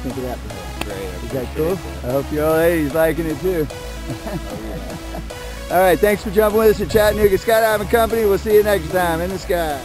think of that? Great. I Is that cool? it. I hope your all ladies liking it too. All right, thanks for jumping with us at Chattanooga Skydiving Company. We'll see you next time in the sky.